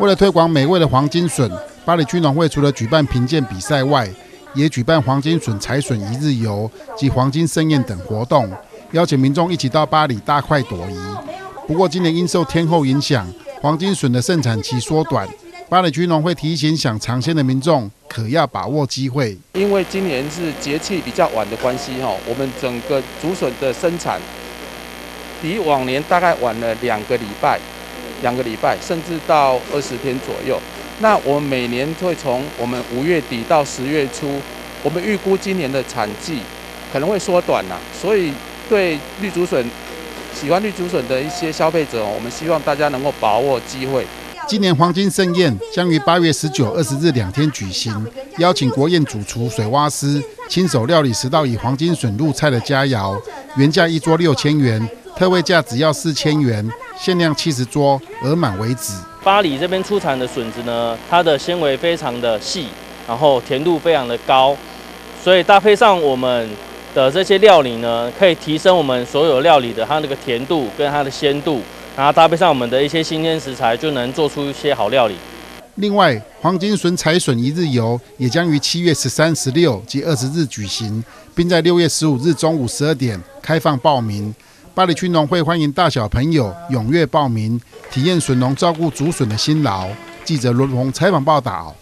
为了推广美味的黄金笋，巴黎区农会除了举办评鉴比赛外，也举办黄金笋采笋一日游及黄金盛宴等活动，邀请民众一起到巴黎大快朵颐。不过，今年因受天候影响，黄金笋的盛产期缩短。巴黎区农会提醒想尝鲜的民众，可要把握机会。因为今年是节气比较晚的关系，哈，我们整个竹笋的生产比往年大概晚了两个礼拜，两个礼拜甚至到二十天左右。那我们每年会从我们五月底到十月初，我们预估今年的产季可能会缩短了，所以对绿竹笋喜欢绿竹笋的一些消费者，我们希望大家能够把握机会。今年黄金盛宴将于八月十九、二十日两天举行，邀请国宴主厨水蛙师亲手料理十道以黄金笋入菜的佳肴，原价一桌六千元，特惠价只要四千元，限量七十桌，额满为止。巴黎这边出产的笋子呢，它的纤维非常的细，然后甜度非常的高，所以搭配上我们的这些料理呢，可以提升我们所有料理的它那个甜度跟它的鲜度。然后搭配上我们的一些新鲜食材，就能做出一些好料理。另外，黄金笋采笋一日游也将于七月十三、十六及二十日举行，并在六月十五日中午十二点开放报名。巴黎区农会欢迎大小朋友踊跃报名，体验笋农照顾竹笋的辛劳。记者罗荣采访报道。